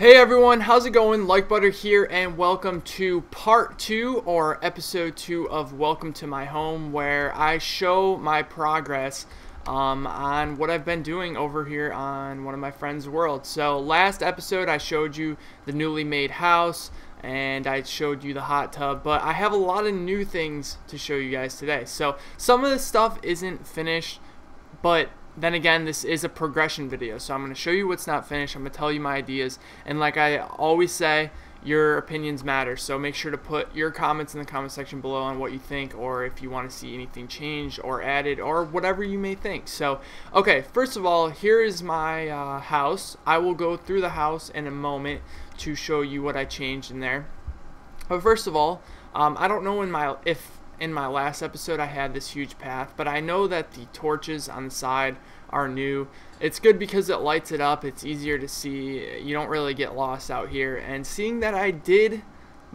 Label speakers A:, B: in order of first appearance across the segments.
A: Hey everyone, how's it going? Like Butter here, and welcome to part two or episode two of Welcome to My Home, where I show my progress um, on what I've been doing over here on one of my friend's world. So, last episode, I showed you the newly made house and I showed you the hot tub, but I have a lot of new things to show you guys today. So, some of this stuff isn't finished, but then again, this is a progression video, so I'm going to show you what's not finished. I'm going to tell you my ideas, and like I always say, your opinions matter. So make sure to put your comments in the comment section below on what you think, or if you want to see anything changed or added, or whatever you may think. So, okay, first of all, here is my uh, house. I will go through the house in a moment to show you what I changed in there. But first of all, um, I don't know in my if in my last episode I had this huge path, but I know that the torches on the side are new. It's good because it lights it up, it's easier to see, you don't really get lost out here. And seeing that I did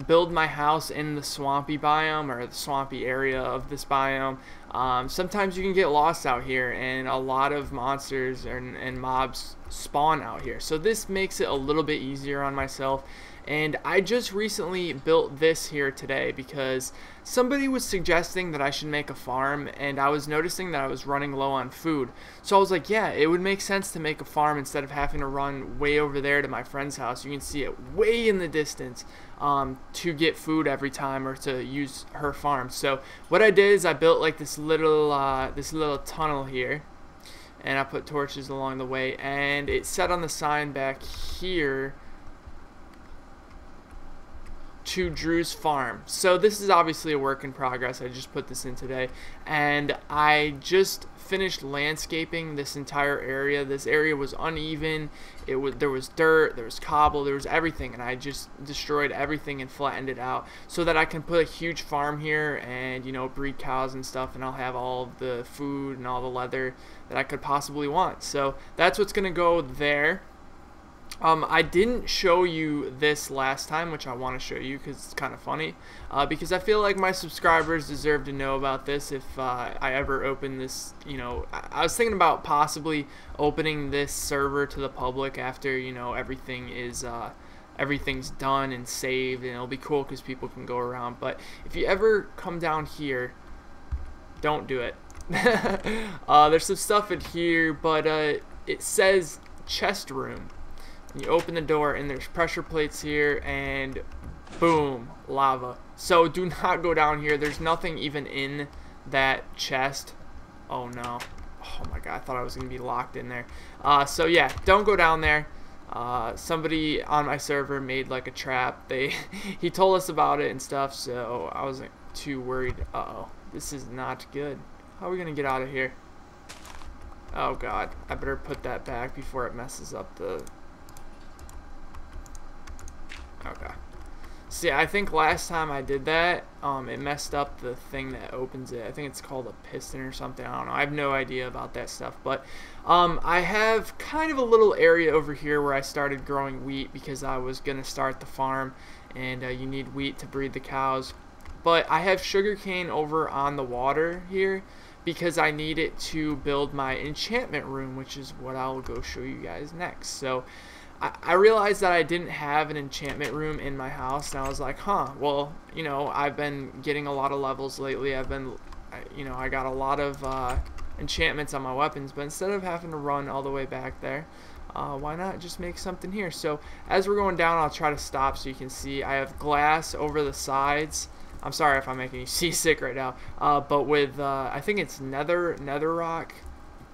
A: build my house in the swampy biome or the swampy area of this biome, um, sometimes you can get lost out here and a lot of monsters and, and mobs spawn out here. So this makes it a little bit easier on myself and I just recently built this here today because somebody was suggesting that I should make a farm and I was noticing that I was running low on food. So I was like, yeah, it would make sense to make a farm instead of having to run way over there to my friend's house. You can see it way in the distance um, to get food every time or to use her farm. So what I did is I built like this little uh, this little tunnel here and I put torches along the way and it said on the sign back here to Drew's farm. So this is obviously a work in progress. I just put this in today and I just finished landscaping this entire area. This area was uneven. It was there was dirt, there was cobble, there was everything and I just destroyed everything and flattened it out so that I can put a huge farm here and you know breed cows and stuff and I'll have all the food and all the leather that I could possibly want. So that's what's to go there. Um, I didn't show you this last time, which I want to show you because it's kind of funny. Uh, because I feel like my subscribers deserve to know about this if uh, I ever open this. You know, I, was thinking about possibly opening this server to the public after you know everything is. Uh, everything's done and saved and it'll be cool because people can go around but if you ever come down here don't do it uh, there's some stuff in here but uh, it says chest room you open the door and there's pressure plates here and boom, lava. So do not go down here. There's nothing even in that chest. Oh no. Oh my god, I thought I was going to be locked in there. Uh, so yeah, don't go down there. Uh, somebody on my server made like a trap. They He told us about it and stuff, so I wasn't too worried. Uh-oh, this is not good. How are we going to get out of here? Oh god, I better put that back before it messes up the Okay. See, I think last time I did that, um, it messed up the thing that opens it. I think it's called a piston or something. I don't know. I have no idea about that stuff. But um, I have kind of a little area over here where I started growing wheat because I was going to start the farm. And uh, you need wheat to breed the cows. But I have sugarcane over on the water here because I need it to build my enchantment room, which is what I'll go show you guys next. So I, realized that I didn't have an enchantment room in my house, and I was like, huh, well, you know, I've been getting a lot of levels lately. I've been, you know, I got a lot of uh, enchantments on my weapons, but instead of having to run all the way back there, uh, why not just make something here? So as we're going down, I'll try to stop so you can see. I have glass over the sides. I'm sorry if I'm making you seasick right now, uh, but with, uh, I think it's nether, nether rock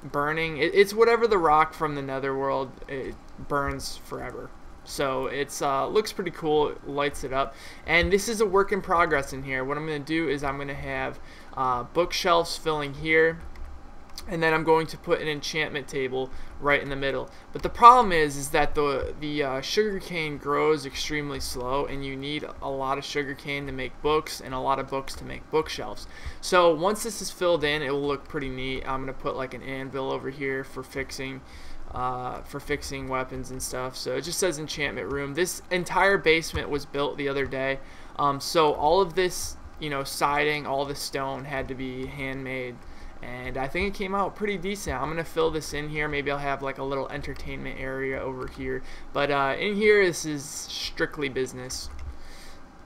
A: burning. It, it's whatever the rock from the netherworld. It, burns forever. So it's uh, looks pretty cool. It lights it up. And this is a work in progress in here. What I'm going to do is I'm going to have uh, bookshelves filling here. And then I'm going to put an enchantment table right in the middle. But the problem is, is that the the uh, sugarcane grows extremely slow, and you need a lot of sugarcane to make books, and a lot of books to make bookshelves. So once this is filled in, it will look pretty neat. I'm gonna put like an anvil over here for fixing uh, for fixing weapons and stuff. So it just says enchantment room. This entire basement was built the other day. Um, so all of this, you know, siding, all the stone had to be handmade. and I think it came out pretty decent. I'm gonna fill this in here. Maybe I'll have like a little entertainment area over here. But uh, in here, this is strictly business,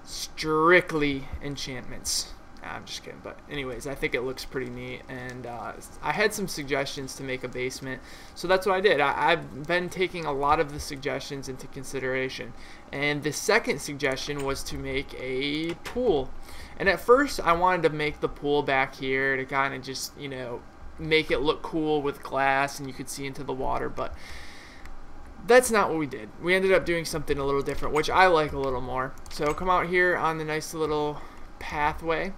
A: strictly enchantments. I'm just kidding. But anyways, I think it looks pretty neat, and uh, I had some suggestions to make a basement, so that's what I did. I, I've been taking a lot of the suggestions into consideration, and the second suggestion was to make a pool. And at first, I wanted to make the pool back here to kind of just, you know, make it look cool with glass and you could see into the water, but that's not what we did. We ended up doing something a little different, which I like a little more. So come out here on the nice little pathway.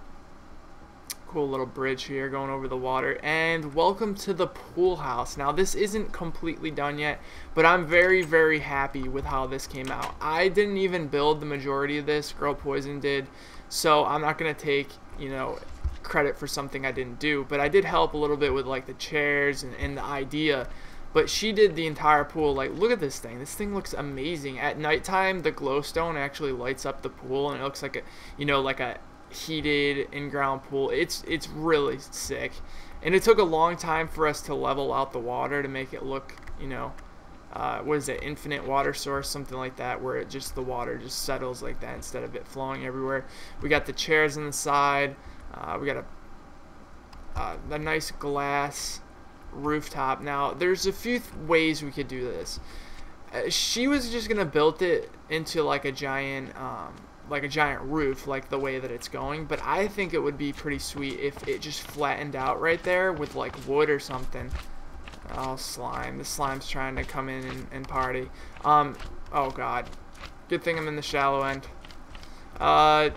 A: Cool little bridge here going over the water. And welcome to the pool house. Now this isn't completely done yet, but I'm very, very happy with how this came out. I didn't even build the majority of this. Girl Poison did. So I'm not going to take, you know, credit for something I didn't do, but I did help a little bit with like the chairs and, and the idea. But she did the entire pool. Like, look at this thing. This thing looks amazing. At nighttime, the glowstone actually lights up the pool, and it looks like a, you know, like a heated in-ground pool. It's it's really sick, and it took a long time for us to level out the water to make it look, you know, uh, what is it, infinite water source, something like that, where it just the water just settles like that instead of it flowing everywhere. We got the chairs on the side. Uh, we got a uh, a nice glass rooftop. Now, there's a few th ways we could do this. Uh, she was just gonna build it into like a giant, um, like a giant roof, like the way that it's going. But I think it would be pretty sweet if it just flattened out right there with like wood or something. Oh, slime. The slime's trying to come in and, and party. Um, oh god. Good thing I'm in the shallow end. Uh,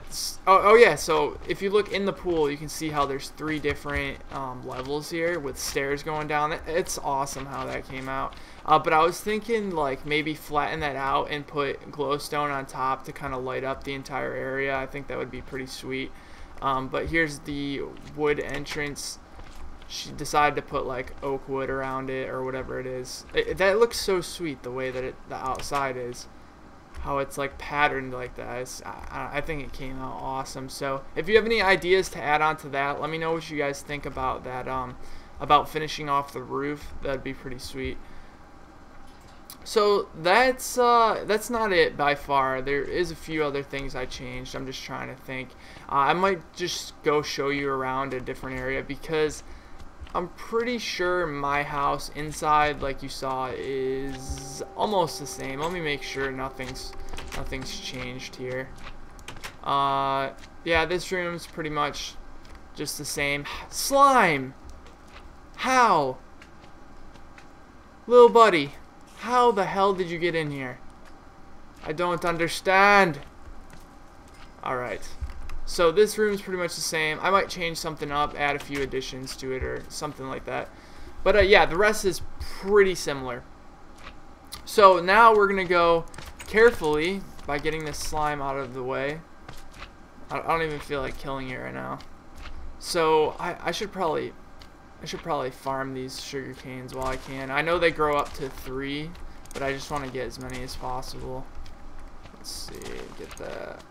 A: oh, oh yeah, so if you look in the pool, you can see how there's three different um, levels here with stairs going down. It's awesome how that came out. Uh, but I was thinking like maybe flatten that out and put glowstone on top to kind of light up the entire area. I think that would be pretty sweet. Um, but here's the wood entrance she decided to put like oak wood around it or whatever it is. It, that looks so sweet the way that it, the outside is. How it's like patterned like that. I, I think it came out awesome. So if you have any ideas to add on to that, let me know what you guys think about that. Um, about finishing off the roof. That'd be pretty sweet. So that's uh, that's not it by far. There is a few other things I changed. I'm just trying to think. Uh, I might just go show you around a different area because I'm pretty sure my house inside, like you saw, is almost the same. Let me make sure nothing's nothing's changed here. Uh, yeah, this room's pretty much just the same. Slime! How? Little buddy, how the hell did you get in here? I don't understand. Alright. So this room is pretty much the same. I might change something up, add a few additions to it or something like that. But uh, yeah, the rest is pretty similar. So now we're going to go carefully by getting this slime out of the way. I don't even feel like killing it right now. So I, I should probably I should probably farm these sugar canes while I can. I know they grow up to three, but I just want to get as many as possible. Let's see, get that.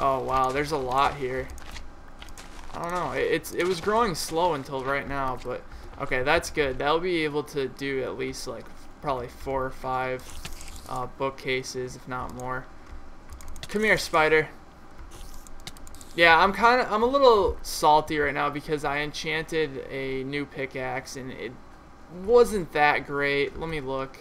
A: Oh wow, there's a lot here. I don't know. It, it's it was growing slow until right now, but okay, that's good. That'll be able to do at least like probably four or five uh, bookcases, if not more. Come here, spider. Yeah, I'm kind of I'm a little salty right now because I enchanted a new pickaxe and it wasn't that great. Let me look.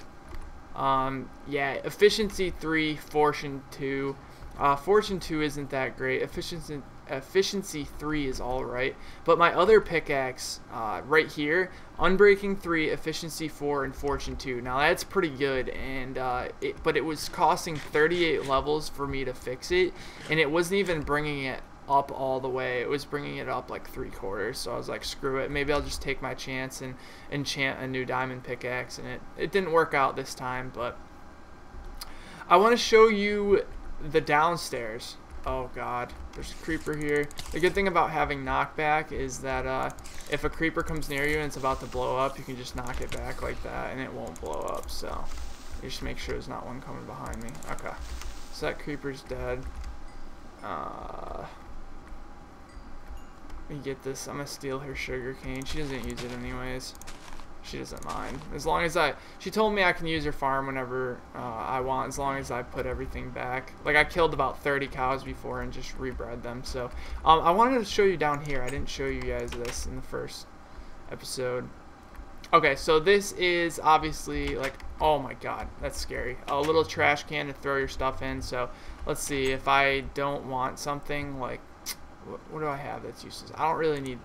A: Um, yeah, efficiency three, fortune two. Uh, Fortune 2 isn't that great. Efficiency efficiency 3 is alright. But my other pickaxe, uh, right here, Unbreaking 3, Efficiency 4, and Fortune 2. Now that's pretty good, and uh, it, but it was costing 38 levels for me to fix it, and it wasn't even bringing it up all the way. It was bringing it up like three quarters, so I was like, screw it. Maybe I'll just take my chance and enchant a new diamond pickaxe, and it, it didn't work out this time, but I want to show you the downstairs. Oh god, there's a creeper here. The good thing about having knockback is that uh, if a creeper comes near you and it's about to blow up, you can just knock it back like that and it won't blow up. So you just make sure there's not one coming behind me. Okay, so that creeper's dead. Uh, Let me get this. I'm gonna steal her sugar cane. She doesn't use it anyways. She doesn't mind. As long as I... She told me I can use her farm whenever uh, I want, as long as I put everything back. Like, I killed about 30 cows before and just rebred them. So, um, I wanted to show you down here. I didn't show you guys this in the first episode. Okay, so this is obviously, like, oh my god, that's scary. A little trash can to throw your stuff in. So, let's see. If I don't want something, like, what, what do I have that's useless? I don't really need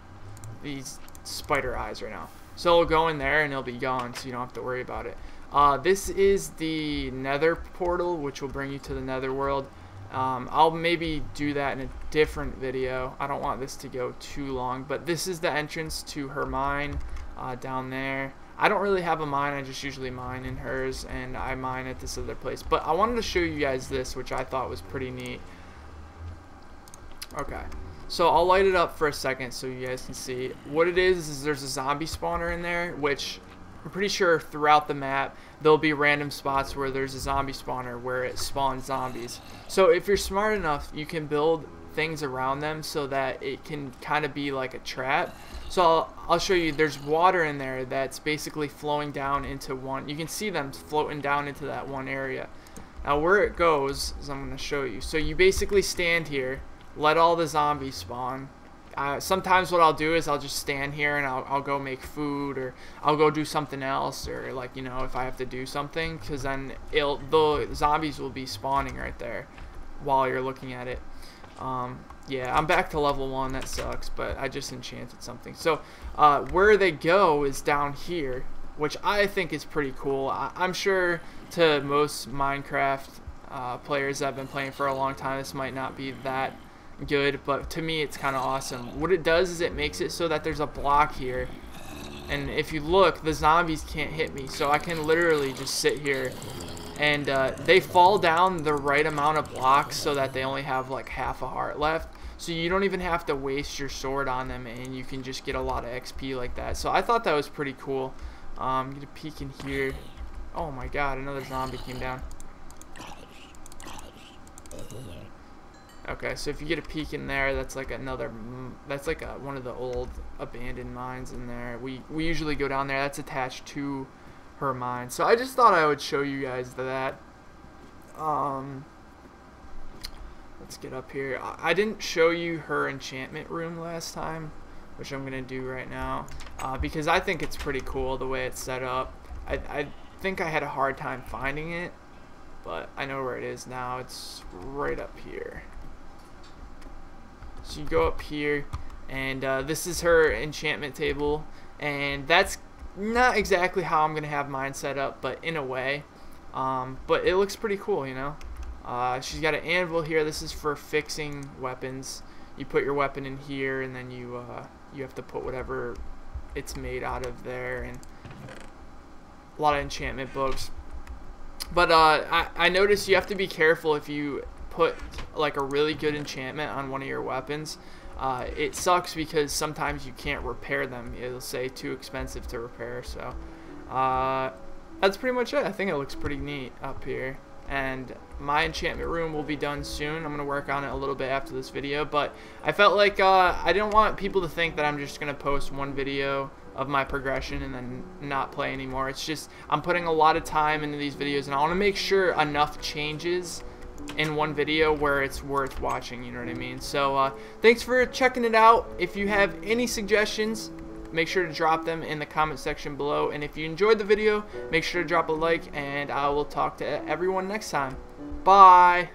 A: these spider eyes right now. So it'll go in there and it'll be gone, so you don't have to worry about it. Uh, this is the nether portal, which will bring you to the nether world. Um, I'll maybe do that in a different video. I don't want this to go too long, but this is the entrance to her mine uh, down there. I don't really have a mine, I just usually mine in hers, and I mine at this other place. But I wanted to show you guys this, which I thought was pretty neat. Okay. So I'll light it up for a second so you guys can see. What it is is there's a zombie spawner in there, which I'm pretty sure throughout the map there'll be random spots where there's a zombie spawner where it spawns zombies. So if you're smart enough, you can build things around them so that it can kind of be like a trap. So I'll, I'll, show you, there's water in there that's basically flowing down into one, you can see them floating down into that one area. Now where it goes is I'm going to show you. So you basically stand here let all the zombies spawn. Uh, sometimes what I'll do is I'll just stand here and I'll, I'll go make food or I'll go do something else or like you know if I have to do something because then it'll the zombies will be spawning right there while you're looking at it. Um, yeah I'm back to level one that sucks but I just enchanted something. So uh, where they go is down here which I think is pretty cool. I, am sure to most Minecraft uh, players that have been playing for a long time this might not be that good, but to me it's kind of awesome. What it does is it makes it so that there's a block here, and if you look, the zombies can't hit me, so I can literally just sit here, and uh, they fall down the right amount of blocks so that they only have like half a heart left, so you don't even have to waste your sword on them, and you can just get a lot of XP like that. So I thought that was pretty cool. Um, get a peek in here. Oh my god, another zombie came down. Okay, so if you get a peek in there, that's like another, that's like a, one of the old abandoned mines in there. We, we usually go down there. That's attached to her mine. So I just thought I would show you guys that. Um, let's get up here. I, I didn't show you her enchantment room last time, which I'm going to do right now, uh, because I think it's pretty cool the way it's set up. I, I think I had a hard time finding it, but I know where it is now. It's right up here. So you go up here, and uh, this is her enchantment table, and that's not exactly how I'm going to have mine set up, but in a way. Um, but it looks pretty cool, you know. Uh, she's got an anvil here. This is for fixing weapons. You put your weapon in here, and then you uh, you have to put whatever it's made out of there, and a lot of enchantment books. But uh, I, I noticed you have to be careful if you put like a really good enchantment on one of your weapons, uh, it sucks because sometimes you can't repair them. It'll say too expensive to repair. So uh, that's pretty much it. I think it looks pretty neat up here. And my enchantment room will be done soon. I'm going to work on it a little bit after this video. But I felt like uh, I didn't want people to think that I'm just going to post one video of my progression and then not play anymore. It's just I'm putting a lot of time into these videos and I want to make sure enough changes in one video where it's worth watching, you know what I mean? So uh, thanks for checking it out. If you have any suggestions, make sure to drop them in the comment section below. And if you enjoyed the video, make sure to drop a like, and I will talk to everyone next time. Bye!